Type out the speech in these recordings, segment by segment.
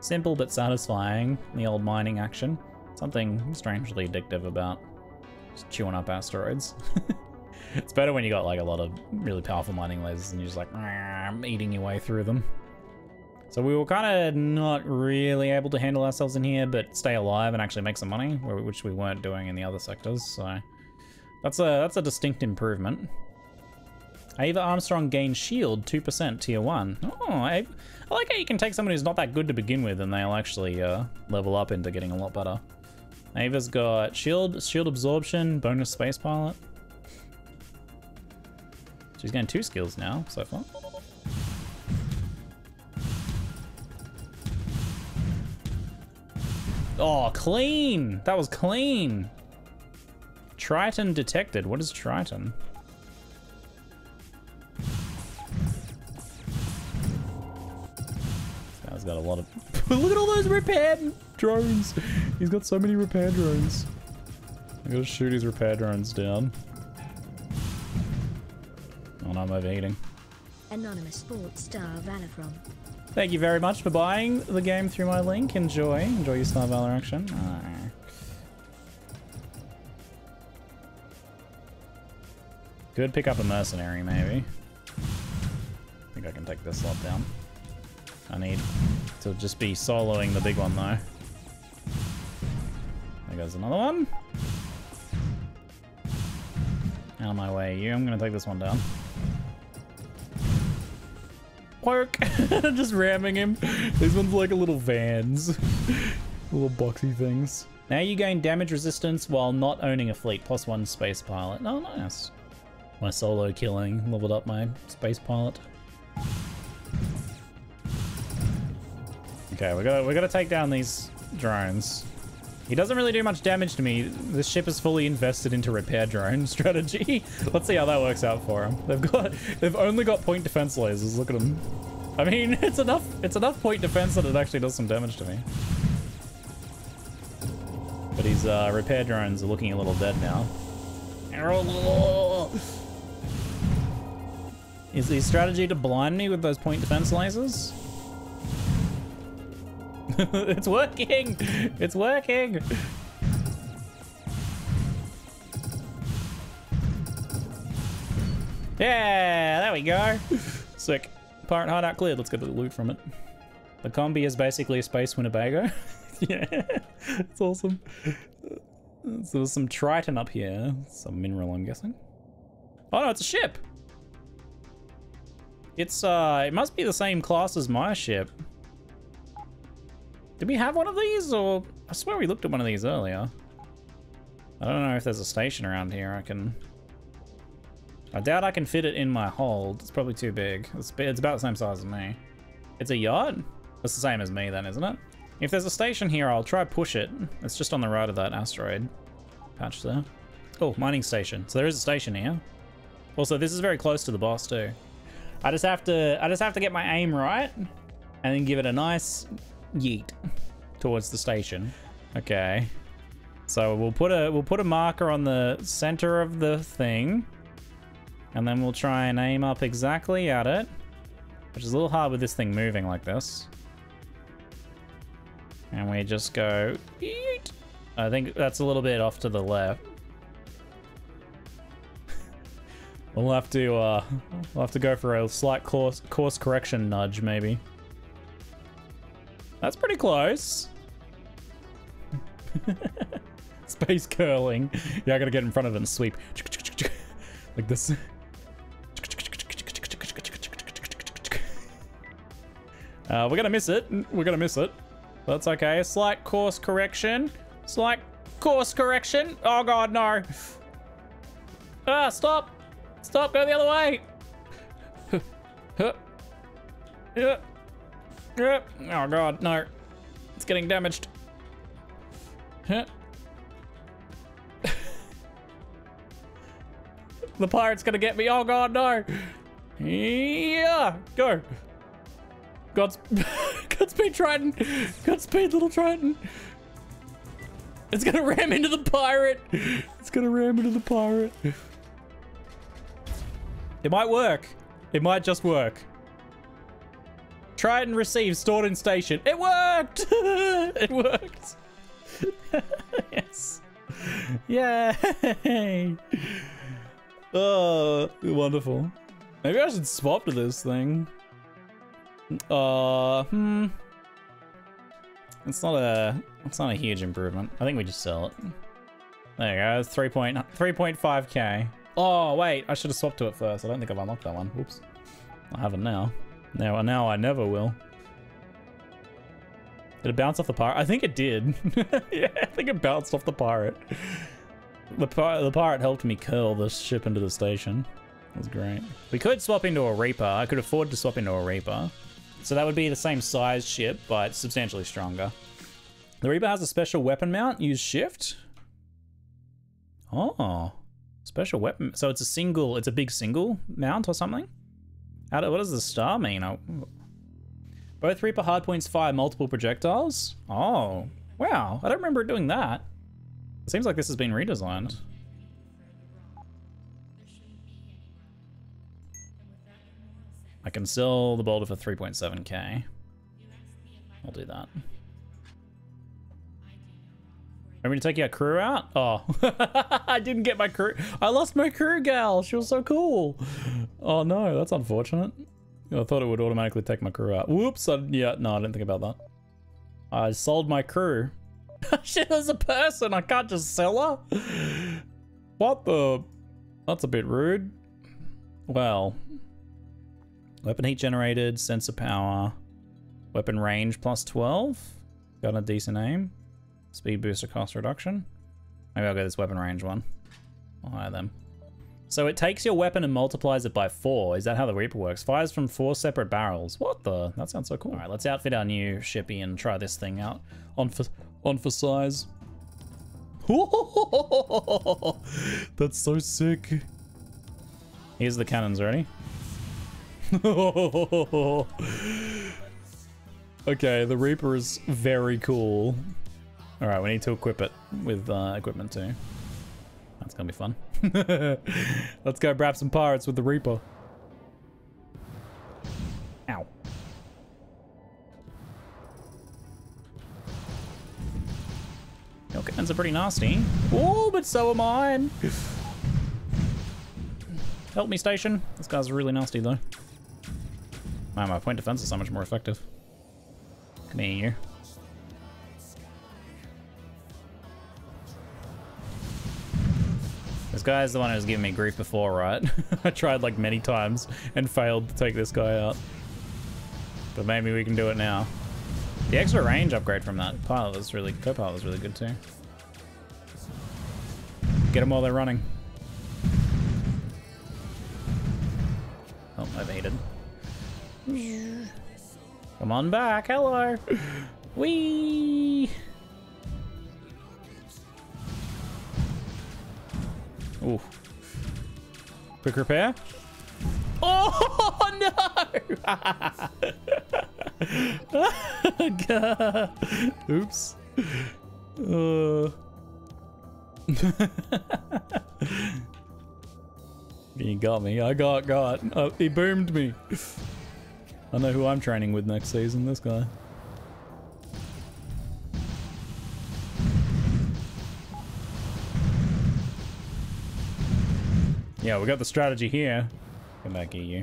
Simple but satisfying, the old mining action. Something strangely addictive about just chewing up asteroids. it's better when you got like a lot of really powerful mining lasers and you're just like eating your way through them. So we were kind of not really able to handle ourselves in here, but stay alive and actually make some money, which we weren't doing in the other sectors. So that's a that's a distinct improvement. Ava Armstrong gains shield 2% tier 1. Oh, I, I, like how you can take someone who's not that good to begin with and they'll actually uh, level up into getting a lot better. Ava's got shield, shield absorption, bonus space pilot. She's getting two skills now so far. Oh, clean! That was clean! Triton detected. What is Triton? He's got a lot of... Look at all those repair drones! He's got so many repair drones. I gotta shoot his repair drones down. Oh no, I'm overheating. Anonymous Sports Star Valor from. Thank you very much for buying the game through my link. Enjoy. Enjoy your Star Valor action. Ah. Could pick up a mercenary, maybe. I think I can take this lot down. I need to just be soloing the big one though. There goes another one. Out of my way, you. I'm gonna take this one down. Work! just ramming him. These ones like a little vans. little boxy things. Now you gain damage resistance while not owning a fleet, plus one space pilot. Oh, nice. My solo killing leveled up my space pilot. Okay, we gotta we gotta take down these drones. He doesn't really do much damage to me. This ship is fully invested into repair drone strategy. Let's see how that works out for him. They've got they've only got point defense lasers. Look at them. I mean, it's enough it's enough point defense that it actually does some damage to me. But his uh, repair drones are looking a little dead now. Is the strategy to blind me with those point defense lasers? it's working! It's working! Yeah, there we go. Sick. Pirate out cleared. Let's get the loot from it. The combi is basically a space Winnebago. yeah, it's awesome. So there's some Triton up here. Some mineral, I'm guessing. Oh no, it's a ship! It's, uh, it must be the same class as my ship. Did we have one of these, or... I swear we looked at one of these earlier. I don't know if there's a station around here I can... I doubt I can fit it in my hold. It's probably too big. It's, it's about the same size as me. It's a yacht? That's the same as me then, isn't it? If there's a station here, I'll try push it. It's just on the right of that asteroid patch there. Oh, mining station. So there is a station here. Also, this is very close to the boss too. I just have to, I just have to get my aim right and then give it a nice yeet towards the station. Okay. So we'll put a we'll put a marker on the center of the thing. And then we'll try and aim up exactly at it. Which is a little hard with this thing moving like this. And we just go yeet. I think that's a little bit off to the left. we'll have to uh we'll have to go for a slight course course correction nudge maybe. That's pretty close. Space curling. Yeah, I gotta get in front of it and sweep. Like this. Uh, we're gonna miss it. We're gonna miss it. That's okay. Slight course correction. Slight course correction. Oh god, no. Ah, stop. Stop, go the other way. yeah. Oh god, no. It's getting damaged. Huh. the pirate's gonna get me. Oh god, no. Yeah, go. God's Godspeed Triton. Godspeed little Triton. It's gonna ram into the pirate. It's gonna ram into the pirate. It might work. It might just work. Try and receive. Stored in station. It worked! it worked! yes. Yay! Oh, wonderful. Maybe I should swap to this thing. Uh, hmm. It's not a, it's not a huge improvement. I think we just sell it. There you go, it's 3.5k. Oh, wait, I should have swapped to it first. I don't think I've unlocked that one. Whoops. I haven't now. Now, now I never will. Did it bounce off the pirate? I think it did. yeah, I think it bounced off the pirate. The, the pirate helped me curl the ship into the station. That was great. We could swap into a Reaper. I could afford to swap into a Reaper. So that would be the same size ship, but substantially stronger. The Reaper has a special weapon mount. Use shift. Oh, special weapon. So it's a single, it's a big single mount or something? How do, what does the star mean? Oh, both Reaper hardpoints fire multiple projectiles? Oh, wow. I don't remember doing that. It seems like this has been redesigned. I can sell the bolter for 3.7k. I'll do that. Me to take your crew out? Oh, I didn't get my crew. I lost my crew gal. She was so cool. Oh no, that's unfortunate. I thought it would automatically take my crew out. Whoops. I, yeah, no, I didn't think about that. I sold my crew. she there's a person. I can't just sell her. What the? That's a bit rude. Well, weapon heat generated, sensor power, weapon range plus 12. Got a decent aim. Speed booster cost reduction. Maybe I'll go this weapon range one. I'll hire them. So it takes your weapon and multiplies it by four. Is that how the Reaper works? Fires from four separate barrels. What the? That sounds so cool. All right, let's outfit our new shippy and try this thing out on for on for size. That's so sick. Here's the cannons. Ready? okay, the Reaper is very cool. All right, we need to equip it with uh, equipment too. That's gonna be fun. Let's go grab some pirates with the Reaper. Ow. Your cannons are pretty nasty. Oh, but so are mine. Help me, station. This guy's really nasty, though. Man, my point defense is so much more effective. Come here, you. This guy's the one who was giving me grief before, right? I tried like many times and failed to take this guy out. But maybe we can do it now. The extra range upgrade from that pilot was really, co-pilot was really good too. Get them while they're running. Oh, overheated. Come on back, hello! Whee! Ooh. Quick repair. Oh no! Oops. Uh. he got me. I got got. Oh, he boomed me. I know who I'm training with next season. This guy. Yeah, we got the strategy here. Come back at you.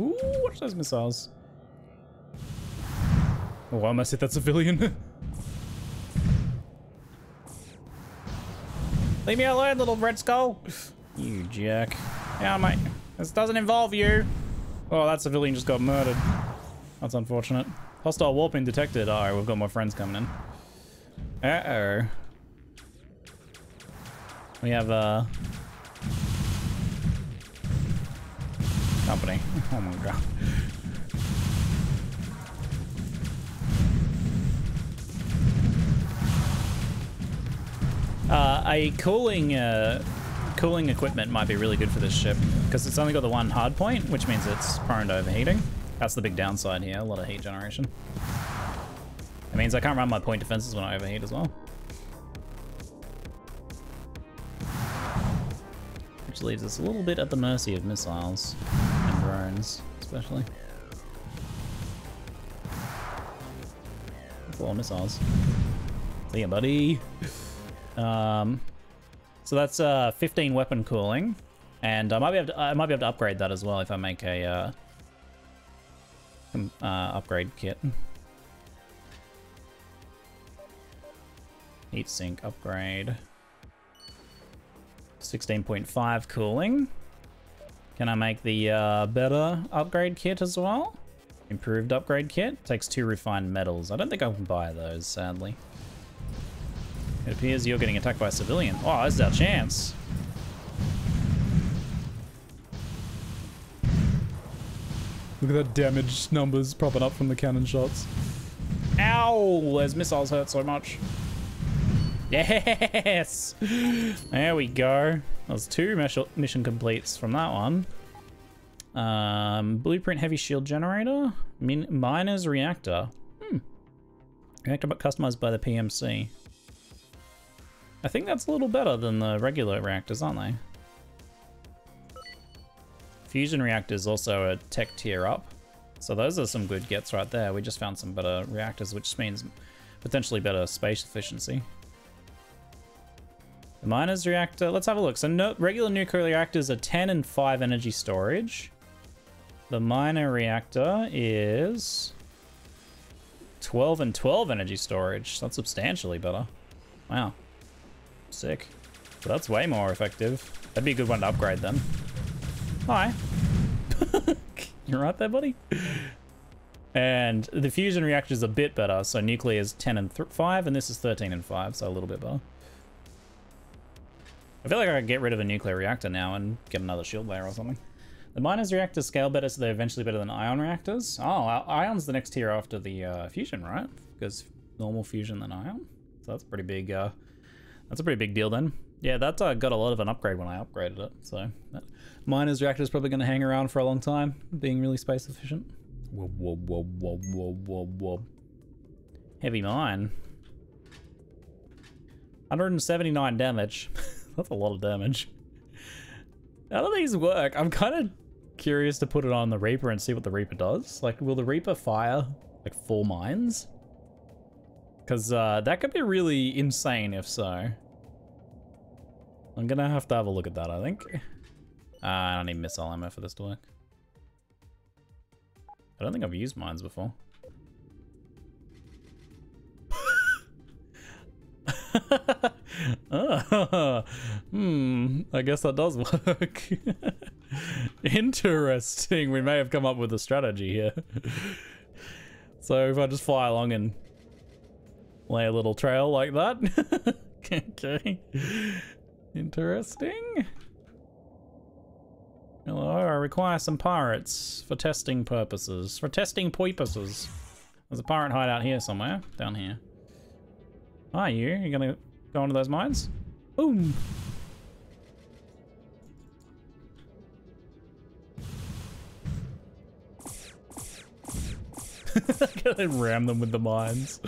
Ooh, watch those missiles. Oh, am I almost hit that civilian. Leave me alone, little red skull. You jerk. Yeah, mate. This doesn't involve you. Oh, that civilian just got murdered. That's unfortunate. Hostile warping detected. Alright, we've got more friends coming in. Uh-oh. We have, uh... Company. Oh my god. Uh, a cooling uh, cooling equipment might be really good for this ship because it's only got the one hard point, which means it's prone to overheating. That's the big downside here, a lot of heat generation. It means I can't run my point defenses when I overheat as well. Which leaves us a little bit at the mercy of missiles and drones, especially. Four missiles. See ya, buddy. Um, so that's uh, 15 weapon cooling, and I might be able to, I might be able to upgrade that as well if I make a uh, uh, upgrade kit. Heat sink upgrade. 16.5 cooling. Can I make the uh, better upgrade kit as well? Improved upgrade kit. Takes two refined metals. I don't think I can buy those, sadly. It appears you're getting attacked by a civilian. Oh, this is our chance. Look at that damage numbers propping up from the cannon shots. Ow! Those missiles hurt so much. Yes! There we go. There's two mission completes from that one. Um, blueprint heavy shield generator. Min miner's reactor. Hmm. Reactor but customized by the PMC. I think that's a little better than the regular reactors, aren't they? Fusion reactors also a tech tier up. So those are some good gets right there. We just found some better reactors, which means potentially better space efficiency. The miner's reactor, let's have a look. So no, regular nuclear reactors are 10 and 5 energy storage. The miner reactor is 12 and 12 energy storage. That's substantially better. Wow. Sick. So that's way more effective. That'd be a good one to upgrade then. Hi. You're right there, buddy? And the fusion reactor is a bit better. So nuclear is 10 and 5, and this is 13 and 5, so a little bit better. I feel like I could get rid of a nuclear reactor now and get another shield layer or something. The miners reactors scale better, so they're eventually better than ion reactors. Oh, ion's the next tier after the uh, fusion, right? Because normal fusion than ion. So that's pretty big. Uh, that's a pretty big deal then. Yeah, that uh, got a lot of an upgrade when I upgraded it. So that miners reactor is probably going to hang around for a long time, being really space efficient. Whoa, whoa, whoa, whoa, whoa, whoa, whoa. Heavy mine. 179 damage. That's a lot of damage. How do these work? I'm kind of curious to put it on the Reaper and see what the Reaper does. Like, will the Reaper fire, like, four mines? Because uh, that could be really insane if so. I'm gonna have to have a look at that, I think. Uh, I don't need missile ammo for this to work. I don't think I've used mines before. oh, hmm, I guess that does work. Interesting. We may have come up with a strategy here. so if I just fly along and lay a little trail like that. okay. Interesting. Hello, I require some pirates for testing purposes. For testing purposes. There's a pirate hideout here somewhere. Down here. Are you? You gonna go into those mines? Boom! Gonna ram them with the mines.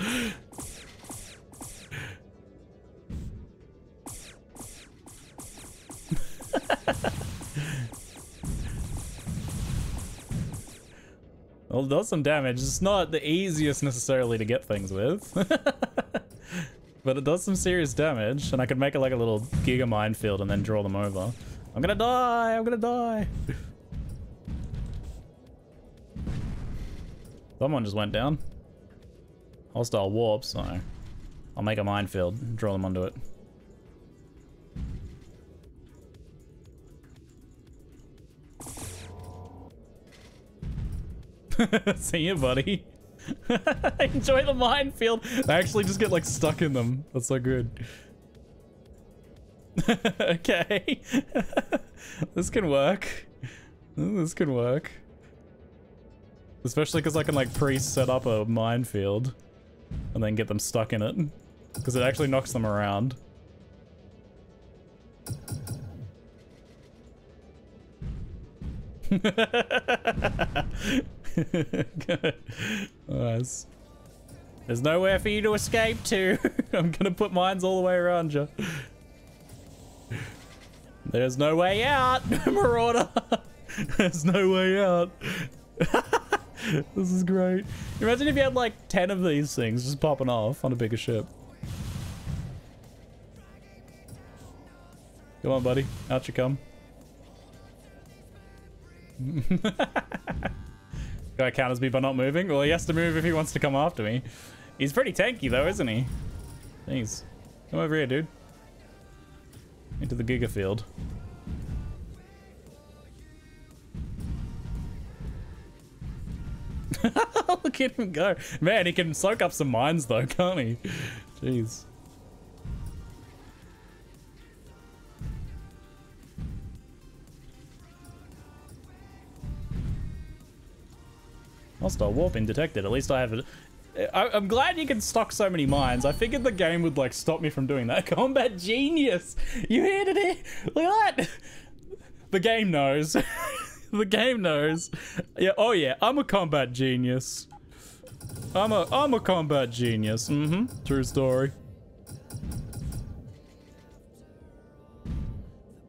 Well, it does some damage. It's not the easiest necessarily to get things with. but it does some serious damage, and I could make it like a little giga minefield and then draw them over. I'm gonna die! I'm gonna die! Someone just went down. Hostile warp, so I'll make a minefield, draw them onto it. See you, buddy. Enjoy the minefield. I actually just get like stuck in them. That's so good. okay. this can work. This can work. Especially because I can like pre-set up a minefield and then get them stuck in it. Because it actually knocks them around. There's nowhere for you to escape to. I'm gonna put mines all the way around you. There's no way out, Marauder. There's no way out. this is great. Imagine if you had like 10 of these things just popping off on a bigger ship. Come on, buddy. Out you come. Guy counters me by not moving. Well, he has to move if he wants to come after me. He's pretty tanky though, isn't he? Jeez. Come over here, dude. Into the Giga field. Look at him go. Man, he can soak up some mines though, can't he? Jeez. Hostile warping detected. At least I have it. I, am glad you can stock so many mines. I figured the game would like stop me from doing that. Combat genius! You heard it? Look at that! The game knows. the game knows. Yeah, oh yeah, I'm a combat genius. I'm a I'm a combat genius. Mm-hmm. True story.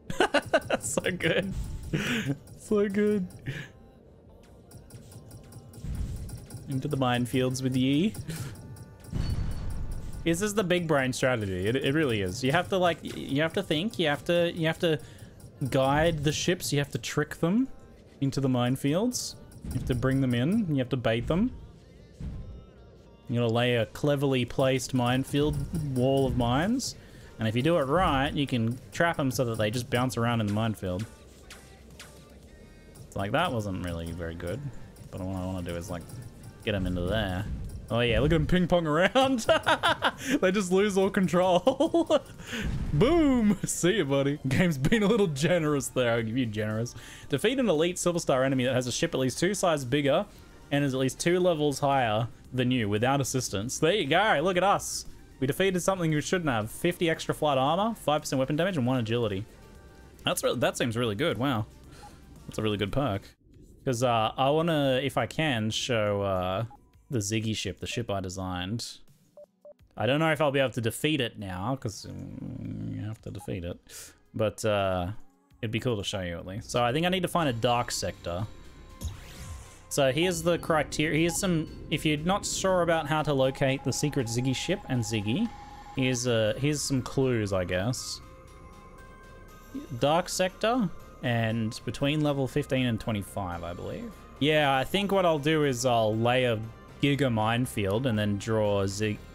so good. so good. Into the minefields with ye. This is the big brain strategy. It, it really is. You have to like, you have to think. You have to, you have to guide the ships. You have to trick them into the minefields. You have to bring them in. You have to bait them. You gotta lay a cleverly placed minefield wall of mines. And if you do it right, you can trap them so that they just bounce around in the minefield. It's like, that wasn't really very good. But what I want to do is like Get him into there. Oh yeah, look at him ping pong around. they just lose all control. Boom! See you, buddy. Game's been a little generous there. I'll give you generous. Defeat an elite Silver Star enemy that has a ship at least two sizes bigger and is at least two levels higher than you without assistance. There you go. Look at us. We defeated something you shouldn't have. 50 extra flight armor, 5% weapon damage, and 1 agility. That's That seems really good. Wow. That's a really good perk. Because uh, I want to, if I can, show uh, the Ziggy ship, the ship I designed. I don't know if I'll be able to defeat it now, because mm, you have to defeat it. But uh, it'd be cool to show you at least. So I think I need to find a dark sector. So here's the criteria. Here's some, if you're not sure about how to locate the secret Ziggy ship and Ziggy, here's, uh, here's some clues, I guess. Dark sector, and between level 15 and 25, I believe. Yeah, I think what I'll do is I'll lay a Giga minefield and then draw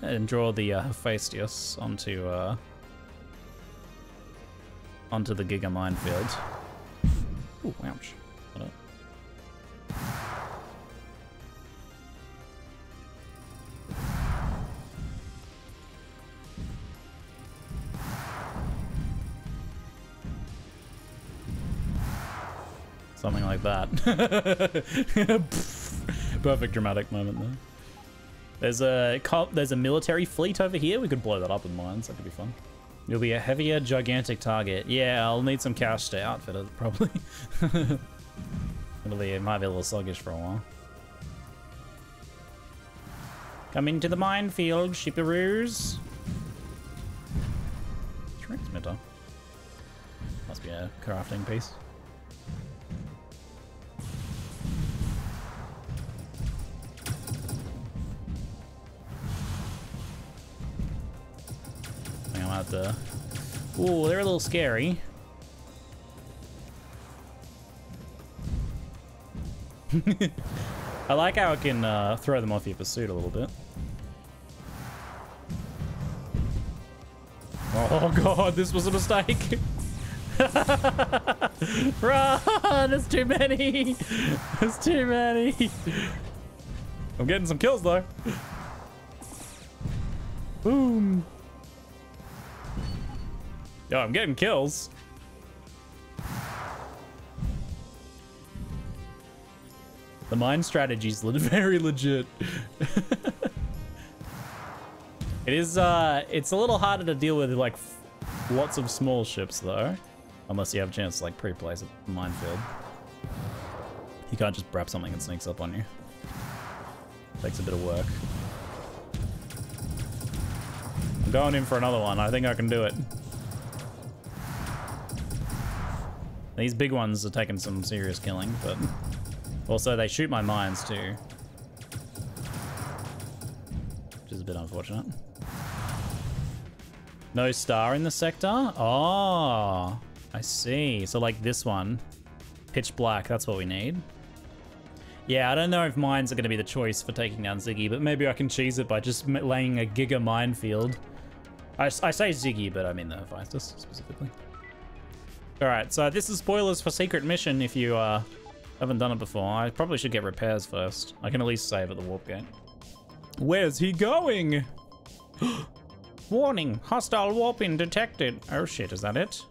and draw the uh, Hephaestus onto uh, onto the Giga minefield. Ooh, ouch. That. Perfect dramatic moment there. There's a there's a military fleet over here. We could blow that up with mines. That could be fun. You'll be a heavier, gigantic target. Yeah, I'll need some cash to outfit it, probably. Be, it might be a little sluggish for a while. Come into the minefield, shipperoos. Transmitter. Must be a crafting piece. Out to... Ooh, they're a little scary. I like how I can uh, throw them off your pursuit a little bit. Oh god, this was a mistake. Run! There's too many! There's too many! I'm getting some kills though. Boom! Yo, I'm getting kills. The mine strategy's very legit. it is, uh, it's a little harder to deal with, like, lots of small ships, though. Unless you have a chance to, like, pre-place a minefield. You can't just grab something and sneaks up on you. Takes a bit of work. I'm going in for another one. I think I can do it. These big ones are taking some serious killing, but also they shoot my mines too. Which is a bit unfortunate. No star in the sector? Oh, I see. So like this one, pitch black, that's what we need. Yeah, I don't know if mines are going to be the choice for taking down Ziggy, but maybe I can cheese it by just laying a Giga minefield. I, I say Ziggy, but I mean the Hephaestus specifically. Alright, so this is spoilers for Secret Mission if you uh, haven't done it before. I probably should get repairs first. I can at least save at the warp gate. Where's he going? Warning, hostile warping detected. Oh shit, is that it?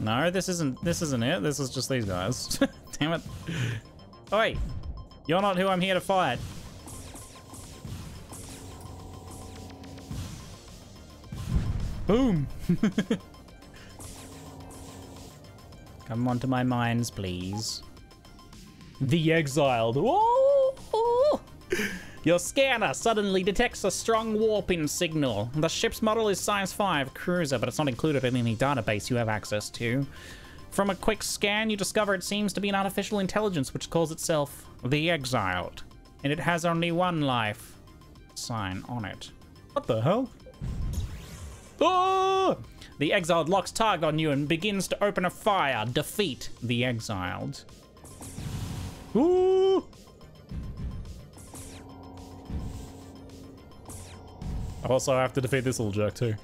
No, this isn't this isn't it. This is just these guys. Damn it. Wait. You're not who I'm here to fight. Boom. Come onto my mines, please. The Exiled. Whoa! Your scanner suddenly detects a strong warping signal. The ship's model is size 5 cruiser, but it's not included in any database you have access to. From a quick scan, you discover it seems to be an artificial intelligence which calls itself the Exiled. And it has only one life sign on it. What the hell? Oh! The Exiled locks target on you and begins to open a fire. Defeat the Exiled. Ooh! I also have to defeat this little jerk too.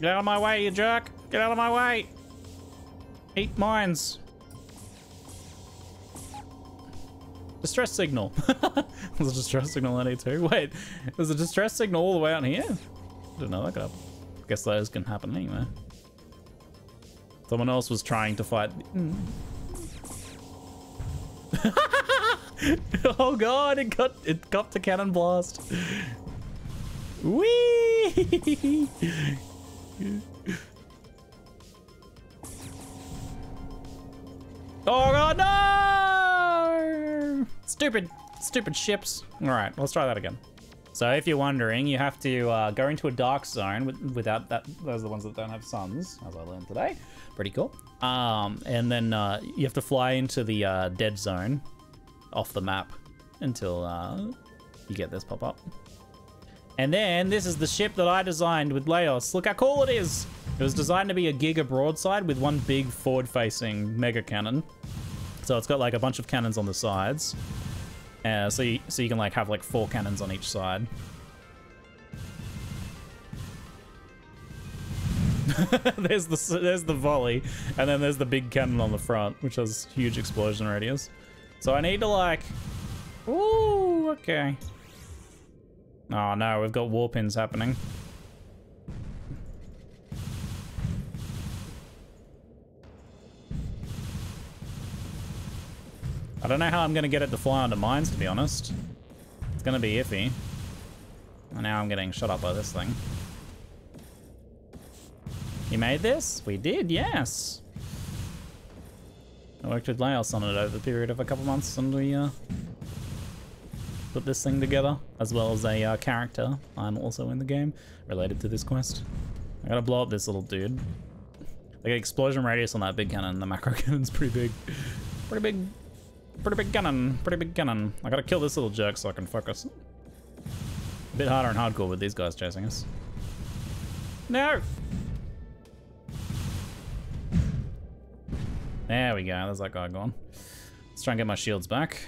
Get out of my way, you jerk! Get out of my way! Eight mines. Distress signal. there's a distress signal on A2. Wait, there's a distress signal all the way out here? I didn't know that could happen. Guess those can happen anyway. Someone else was trying to fight. oh god, it got it got the cannon blast. Whee! Oh god, no! Stupid, stupid ships. All right, let's try that again. So if you're wondering, you have to uh, go into a dark zone with, without that. Those are the ones that don't have suns, as I learned today. Pretty cool. Um, and then uh, you have to fly into the uh, dead zone off the map until uh, you get this pop up. And then this is the ship that I designed with Laos. Look how cool it is. It was designed to be a Giga broadside with one big forward-facing mega cannon. So it's got like a bunch of cannons on the sides. Uh, so you, so you can like have like four cannons on each side. there's the there's the volley, and then there's the big cannon on the front, which has huge explosion radius. So I need to like, ooh, okay. Oh no, we've got warpins happening. I don't know how I'm going to get it to fly onto mines, to be honest. It's going to be iffy. And now I'm getting shot up by this thing. You made this? We did, yes. I worked with Laos on it over the period of a couple months and we uh, put this thing together, as well as a uh, character. I'm also in the game, related to this quest. I gotta blow up this little dude. The explosion radius on that big cannon, the macro cannon's pretty big. Pretty big Pretty big cannon, pretty big cannon. I gotta kill this little jerk so I can focus. A bit harder and hardcore with these guys chasing us. No! There we go, there's that guy gone. Let's try and get my shields back.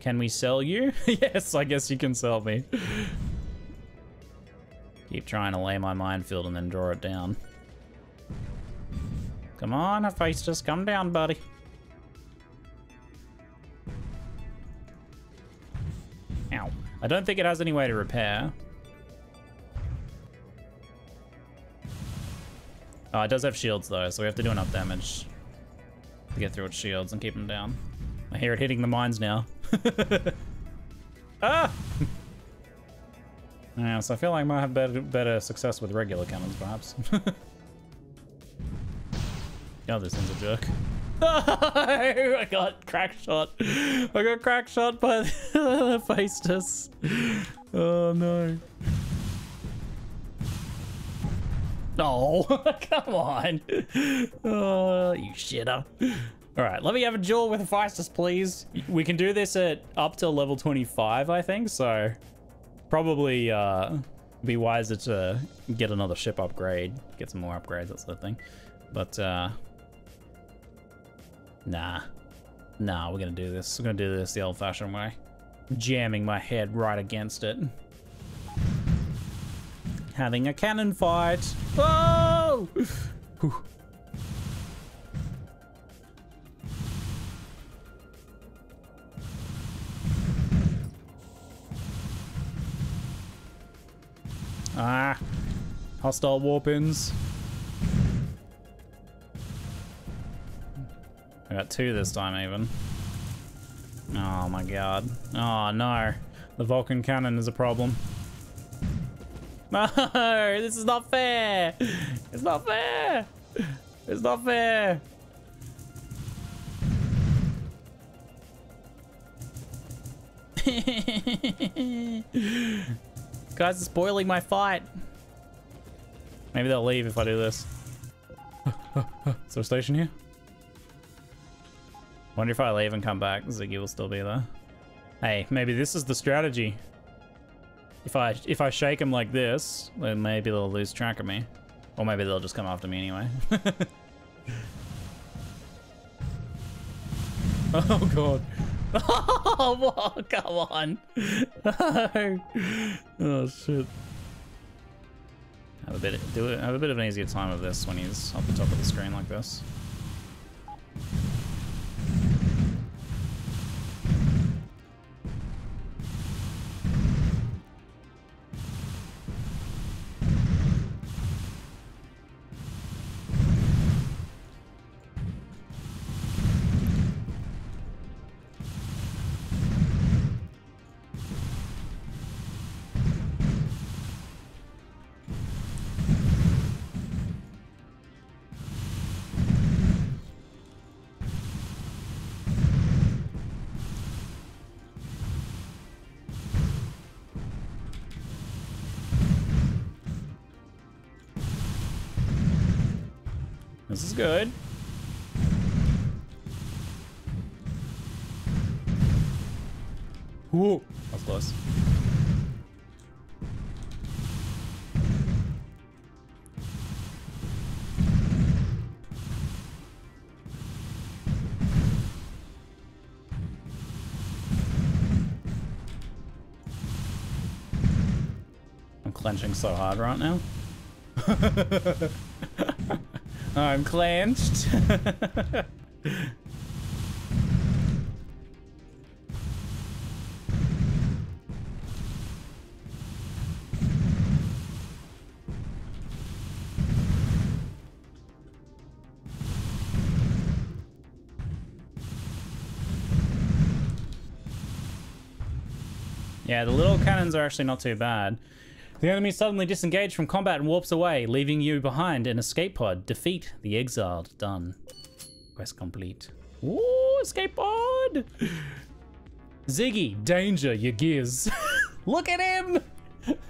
Can we sell you? yes, I guess you can sell me. Keep trying to lay my minefield and then draw it down. Come on, Hephaestus, come down, buddy. Ow. I don't think it has any way to repair. Oh, it does have shields though, so we have to do enough damage to get through its shields and keep them down. I hear it hitting the mines now. ah! yeah, so I feel like I might have better, better success with regular cannons, perhaps. God, this thing's a jerk. I got crack shot. I got crack shot by the Faceless. Oh no. No, come on. Oh, you shitter. All right, let me have a duel with Hephaestus, please. We can do this at up to level 25, I think, so probably uh, be wiser to get another ship upgrade, get some more upgrades, that sort of thing. But, uh, nah. Nah, we're gonna do this. We're gonna do this the old-fashioned way. Jamming my head right against it. Having a cannon fight. Whoa! Whew. Ah, hostile warpins. Got two this time even. Oh my god. Oh no. The Vulcan cannon is a problem. No, this is not fair. It's not fair. It's not fair. Guys, it's spoiling my fight. Maybe they'll leave if I do this. Is there a station here? Wonder if I leave and come back, Ziggy will still be there. Hey, maybe this is the strategy. If I if I shake them like this, then maybe they'll lose track of me. Or maybe they'll just come after me anyway. oh god. Oh, come on. oh shit. Have a bit do it have a bit of an easier time of this when he's up the top of the screen like this. Good. Ooh, that's close. I'm clenching so hard right now. I'm clenched. yeah, the little cannons are actually not too bad. The enemy suddenly disengaged from combat and warps away, leaving you behind an escape pod. Defeat the exiled. Done. Quest complete. Ooh, escape pod! Ziggy, danger, Yggiz. Look at him!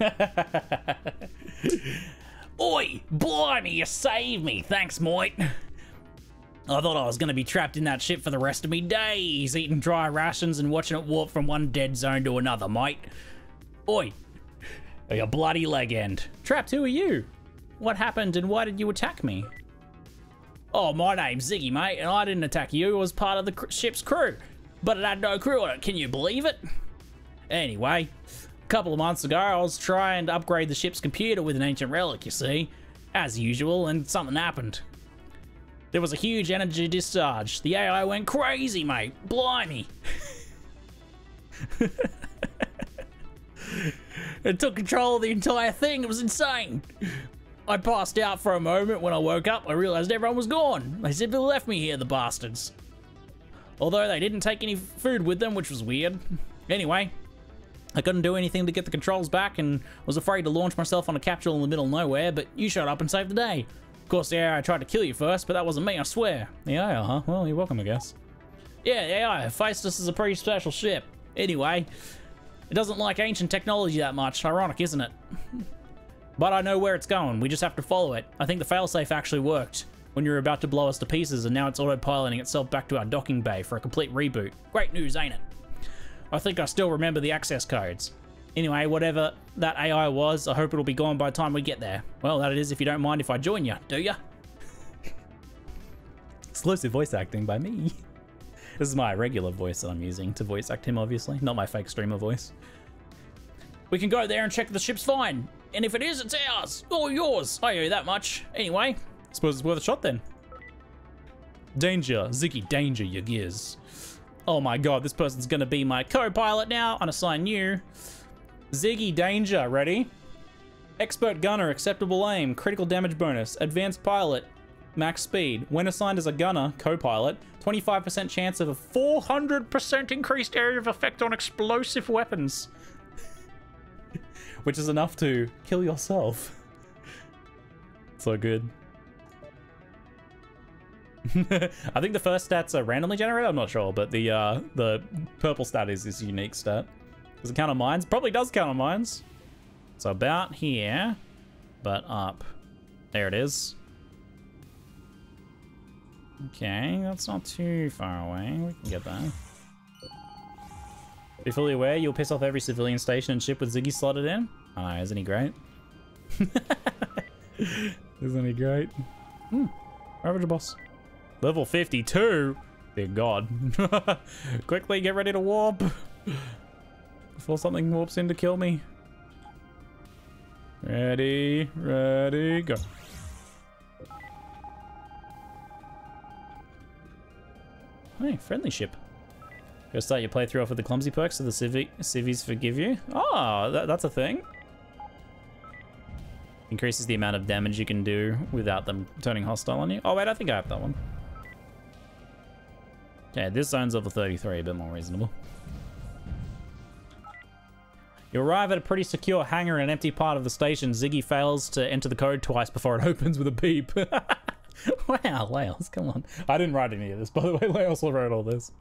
Oi, blimey, you saved me. Thanks, mate. I thought I was going to be trapped in that ship for the rest of me days, eating dry rations and watching it warp from one dead zone to another, mate. Oi, you bloody leg end. Trapped, who are you? What happened and why did you attack me? Oh, my name's Ziggy, mate, and I didn't attack you. I was part of the ship's crew. But it had no crew on it. Can you believe it? Anyway, a couple of months ago, I was trying to upgrade the ship's computer with an ancient relic, you see. As usual, and something happened. There was a huge energy discharge. The AI went crazy, mate. Blimey. It took control of the entire thing. It was insane. I passed out for a moment. When I woke up, I realized everyone was gone. They simply left me here, the bastards. Although they didn't take any food with them, which was weird. Anyway, I couldn't do anything to get the controls back and was afraid to launch myself on a capsule in the middle of nowhere, but you showed up and saved the day. Of course, the AI tried to kill you first, but that wasn't me, I swear. AI, huh? Well, you're welcome, I guess. Yeah, the AI, Hephaestus is a pretty special ship. Anyway, it doesn't like ancient technology that much. Ironic, isn't it? but I know where it's going. We just have to follow it. I think the failsafe actually worked when you were about to blow us to pieces, and now it's autopiloting itself back to our docking bay for a complete reboot. Great news, ain't it? I think I still remember the access codes. Anyway, whatever that AI was, I hope it'll be gone by the time we get there. Well, that it is if you don't mind if I join you, do ya? Exclusive voice acting by me. This is my regular voice that I'm using to voice act him, obviously, not my fake streamer voice. We can go there and check if the ship's fine. And if it is, it's ours. Or yours. I owe you that much. Anyway, suppose it's worth a shot then. Danger. Ziggy, danger, Yggiz. Oh my god, this person's gonna be my co-pilot now. Unassign you. Ziggy, danger. Ready? Expert gunner, acceptable aim, critical damage bonus, advanced pilot, max speed. When assigned as a gunner, co-pilot, 25% chance of a 400% increased area of effect on explosive weapons. Which is enough to kill yourself. so good. I think the first stats are randomly generated, I'm not sure, but the uh, the purple stat is this unique stat. Does it count on mines? Probably does count on mines. So about here, but up. There it is. Okay, that's not too far away. We can get that. Be fully aware, you'll piss off every civilian station and ship with Ziggy slotted in. Oh, isn't he great? isn't he great? Hmm. Average boss. Level 52? Dear God. Quickly get ready to warp. Before something warps in to kill me. Ready, ready, go. Hey, friendly ship. Go start your playthrough off with the clumsy perks so the civi civies forgive you. Oh, that, that's a thing. Increases the amount of damage you can do without them turning hostile on you. Oh wait, I think I have that one. Okay, this zone's level 33, a bit more reasonable. You arrive at a pretty secure hangar in an empty part of the station. Ziggy fails to enter the code twice before it opens with a beep. wow, Laos, come on. I didn't write any of this, by the way. Laos wrote all this.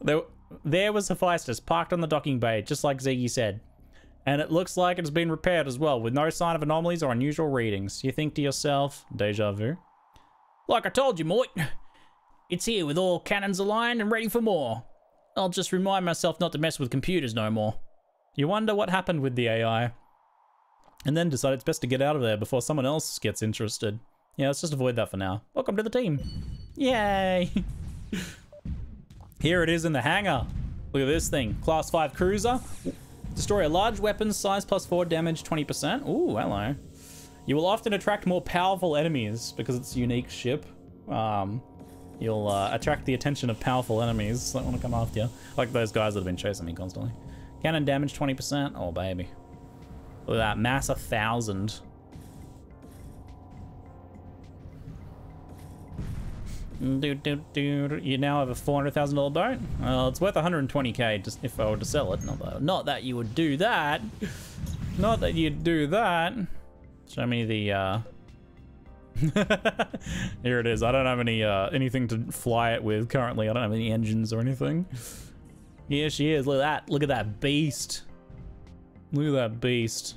There, there was Hephaestus parked on the docking bay, just like Ziggy said. And it looks like it's been repaired as well, with no sign of anomalies or unusual readings. You think to yourself, deja vu? Like I told you, Mort, it's here with all cannons aligned and ready for more. I'll just remind myself not to mess with computers no more. You wonder what happened with the AI. And then decide it's best to get out of there before someone else gets interested. Yeah, let's just avoid that for now. Welcome to the team. Yay! Here it is in the hangar. Look at this thing. Class 5 cruiser. Destroy a large weapon, size plus 4 damage, 20%. Ooh, hello. You will often attract more powerful enemies because it's a unique ship. Um, you'll uh, attract the attention of powerful enemies that want to come after you. Like those guys that have been chasing me constantly. Cannon damage 20%. Oh, baby. Look at that. Mass 1,000. Do, do, do. You now have a $400,000 boat? Well, it's worth 120k just if I were to sell it. Not that, you would do that. Not that you'd do that. Show me the, uh... Here it is. I don't have any, uh, anything to fly it with currently. I don't have any engines or anything. Here she is. Look at that. Look at that beast. Look at that beast.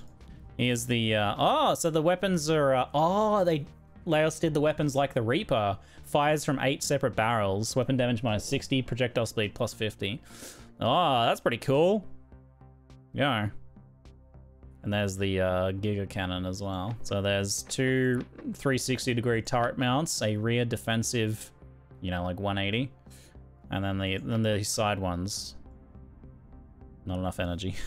Here's the, uh... Oh, so the weapons are, uh... Oh, they... Laos did the weapons like the Reaper. Fires from eight separate barrels. Weapon damage minus 60. Projectile speed plus 50. Oh, that's pretty cool. Yeah. And there's the uh, Giga Cannon as well. So there's two 360 degree turret mounts, a rear defensive, you know, like 180. And then the then the side ones. Not enough energy.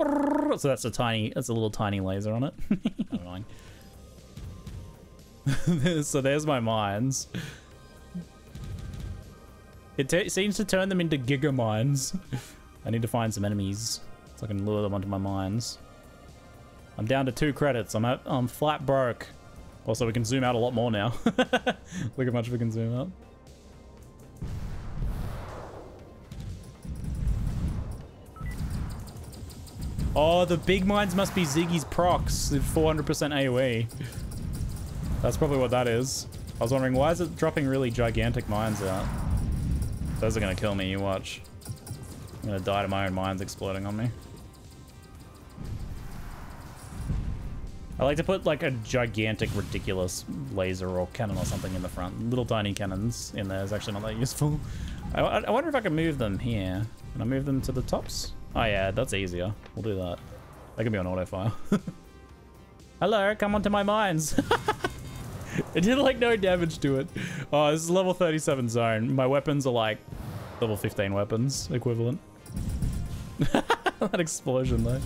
so that's a tiny, that's a little tiny laser on it. So there's my mines. It seems to turn them into giga mines. I need to find some enemies so I can lure them onto my mines. I'm down to two credits. I'm at, I'm flat broke. Also, we can zoom out a lot more now. Look how much we can zoom out. Oh, the big mines must be Ziggy's procs with 400% AoE. That's probably what that is. I was wondering, why is it dropping really gigantic mines out? Those are gonna kill me, you watch. I'm gonna die to my own mines exploding on me. I like to put like a gigantic, ridiculous laser or cannon or something in the front. Little tiny cannons in there is actually not that useful. I, I wonder if I can move them here. Can I move them to the tops? Oh yeah, that's easier. We'll do that. That can be on auto fire. Hello, come onto my mines. it did like no damage to it. Oh, this is level 37 zone. My weapons are like level 15 weapons equivalent. that explosion though.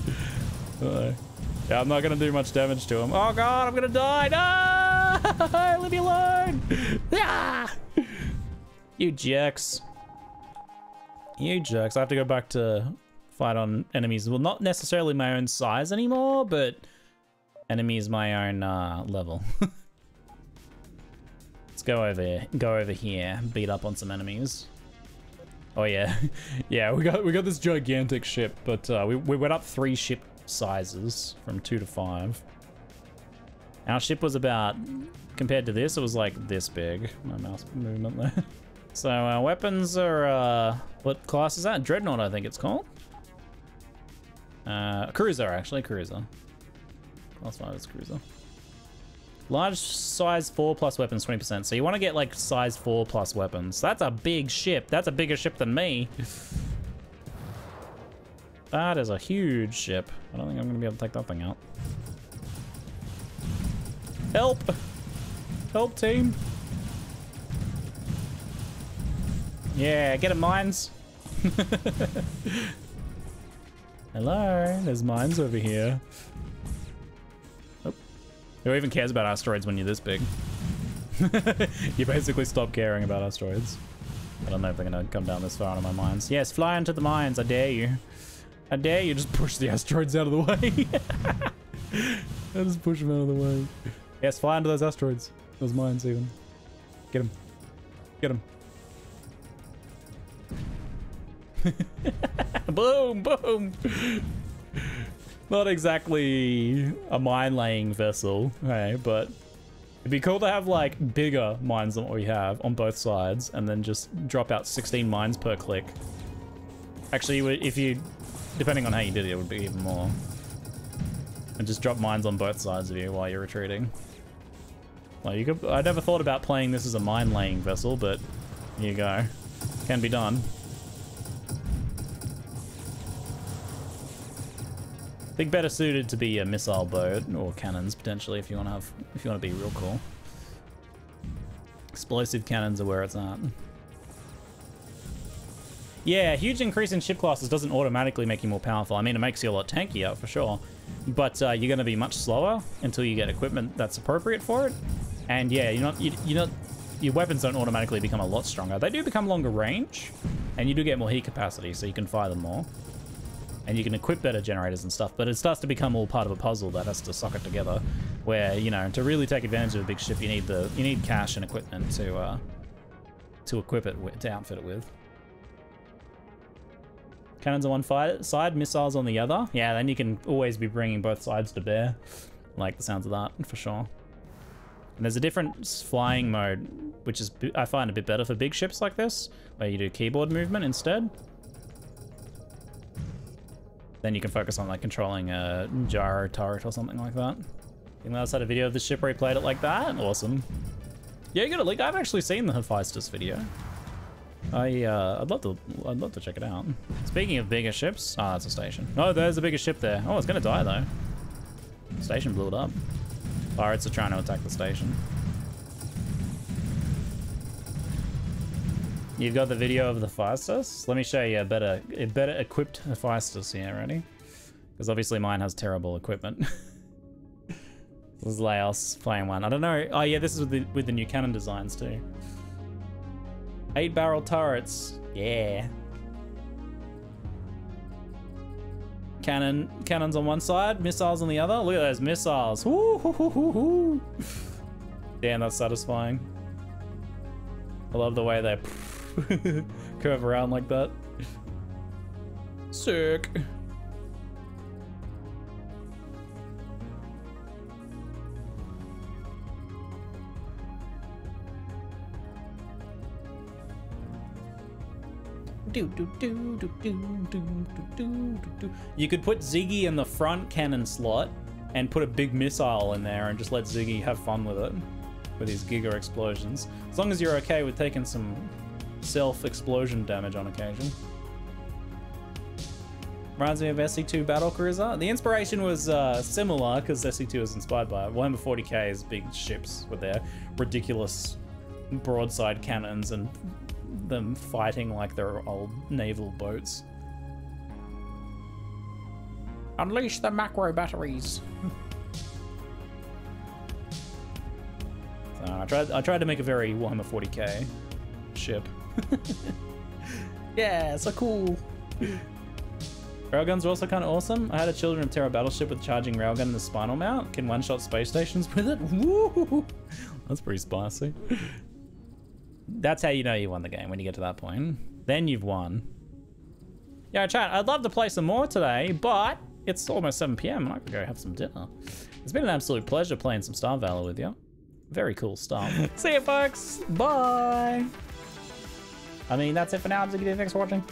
Uh -oh. Yeah, I'm not gonna do much damage to him. Oh god, I'm gonna die! No! Leave me alone! Ah! You jerks. You jerks. I have to go back to fight on enemies. Well, not necessarily my own size anymore, but enemies my own uh, level. Let's go over go over here, beat up on some enemies. Oh yeah, yeah. We got we got this gigantic ship, but uh, we we went up three ship sizes from two to five. Our ship was about, compared to this, it was like this big. My mouse movement there. So our weapons are, uh, what class is that? Dreadnought, I think it's called. Uh, cruiser, actually, cruiser. Class 5 is cruiser. Large size 4 plus weapons, 20%. So you want to get like size 4 plus weapons. That's a big ship. That's a bigger ship than me. That is a huge ship. I don't think I'm going to be able to take that thing out. Help! Help, team! Yeah, get it, mines! Hello, there's mines over here. Who even cares about asteroids when you're this big? you basically stop caring about asteroids. I don't know if they're gonna come down this far into my mines. Yes, fly into the mines, I dare you. I dare you just push the asteroids out of the way. I just push them out of the way. Yes, fly into those asteroids. Those mines even. Get them. Get them. boom, boom. Not exactly a mine laying vessel, okay, but it'd be cool to have like bigger mines than what we have on both sides and then just drop out 16 mines per click. Actually, if you Depending on how you did it, it would be even more. And just drop mines on both sides of you while you're retreating. Well, you could. I never thought about playing this as a mine laying vessel, but here you go. Can be done. Think better suited to be a missile boat or cannons potentially if you want to have if you want to be real cool. Explosive cannons are where it's at. Yeah, huge increase in ship classes doesn't automatically make you more powerful. I mean, it makes you a lot tankier, for sure. But uh, you're going to be much slower until you get equipment that's appropriate for it. And yeah, you're not, you, you're not, your weapons don't automatically become a lot stronger. They do become longer range, and you do get more heat capacity, so you can fire them more. And you can equip better generators and stuff, but it starts to become all part of a puzzle that has to sock it together. Where, you know, to really take advantage of a big ship, you need the you need cash and equipment to uh, to equip it with, to outfit it with. Cannons on one side, missiles on the other. Yeah, then you can always be bringing both sides to bear. like the sounds of that, for sure. And there's a different flying mode, which is I find a bit better for big ships like this, where you do keyboard movement instead. Then you can focus on like controlling a gyro turret or something like that. You else had a video of the ship where he played it like that? Awesome. Yeah, you got a link. I've actually seen the Hephaestus video. I uh, I'd love to I'd love to check it out. Speaking of bigger ships, ah, oh, it's a station. Oh, there's a bigger ship there. Oh, it's gonna die though. station blew it up. Pirates are trying to attack the station. You've got the video of the Hephaestus? Let me show you a better, a better equipped Hephaestus here, ready? Because obviously mine has terrible equipment. this is Laos playing one. I don't know. Oh yeah, this is with the, with the new cannon designs too. Eight barrel turrets. Yeah. Cannon, cannons on one side, missiles on the other. Look at those missiles. Woo, hoo, hoo, hoo, Damn, that's satisfying. I love the way they Curve around like that. Sick. Do, do, do, you could put Ziggy in the front cannon slot and put a big missile in there and just let Ziggy have fun with it with his giga explosions. As long as you're okay with taking some self-explosion damage on occasion. Reminds me of SC2 Battle Cruiser. The inspiration was uh, similar because SC2 was inspired by it. Warhammer 40k's big ships with their ridiculous broadside cannons and them fighting like they're old naval boats. Unleash the macro batteries. so I tried. I tried to make a very Warhammer 40k ship. yeah, so cool. Railguns are also kind of awesome. I had a Children of Terra battleship with charging railgun and the spinal mount. Can one-shot space stations with it. Woo! That's pretty spicy. That's how you know you won the game, when you get to that point. Then you've won. Yeah, chat, I'd love to play some more today, but it's almost 7 p.m. and I could go have some dinner. It's been an absolute pleasure playing some Star Valor with you. Very cool stuff. See you, folks. Bye. I mean, that's it for now. Thanks for watching.